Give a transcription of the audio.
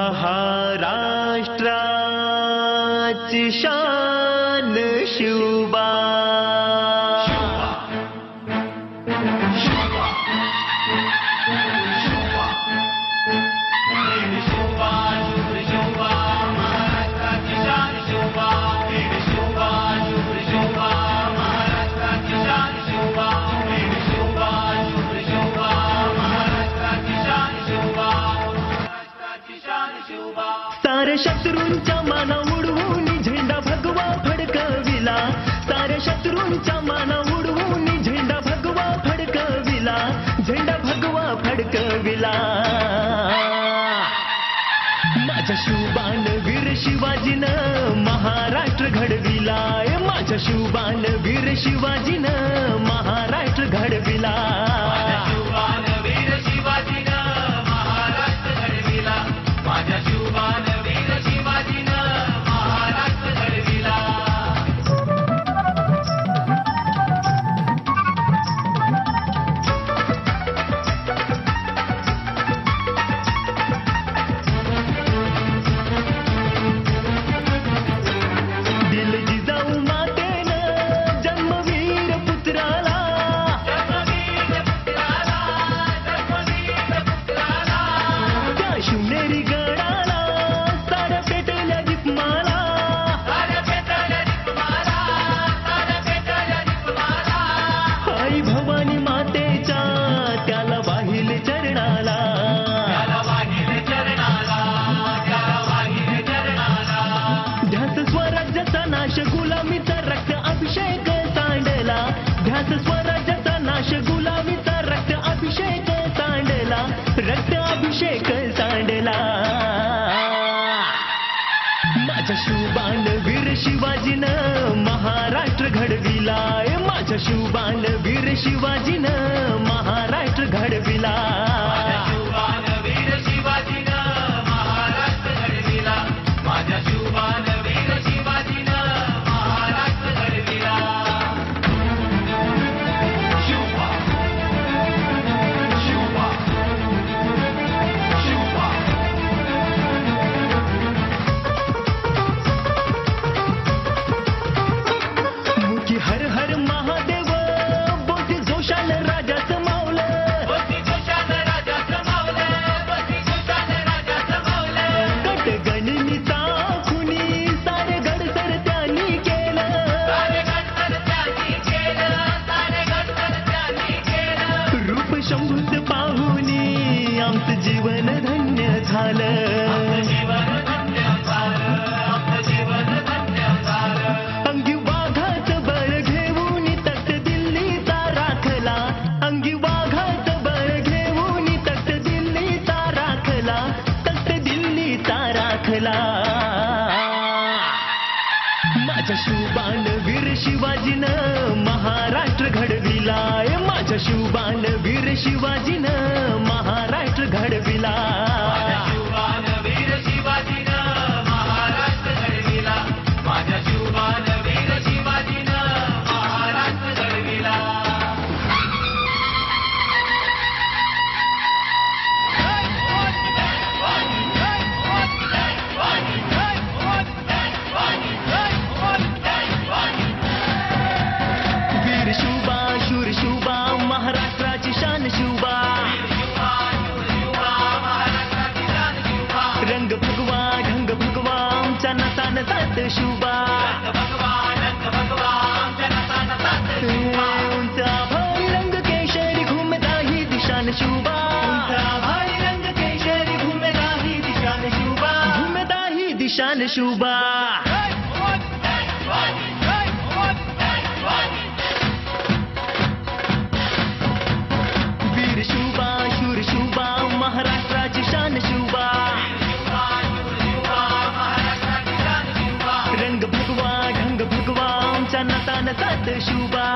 महाराष्ट्राची शान शिवबा शत्रूंच्या माना उडवून झेंडा भगवा फडकविला. साऱ्या शत्रूंच्या माना उडवून झेंडा भगवा फडकविला. झेंडा भगवा फडकविला. माझ्या शुभान वीर शिवाजीनं महाराष्ट्र घडविलाय माझ्या शुभान वीर शिवाजीनं महाराष्ट्र घडविला. घडविलाय वीर शिवाजीनं आमचं जीवन धन्य झालं. अंगी वाघाचं बळ घेऊन तट दिल्लीचा राखला. अंगी वाघाचं बळ घेऊन तट दिल्लीचा राखला. तट दिल्लीचा राखला. माझ्या शिवबान वीर शिवाजीनं महाराष्ट्र घडविलाय. माझ्या शिवबान वीर शिवाजीनं महाराष्ट्र घडविला घुमता ही वीर शिवबा शूर शिवबा महाराष्ट्राची शान शूबा रंग भगवा ढंग भगवा आमच्या नतान जात शूबा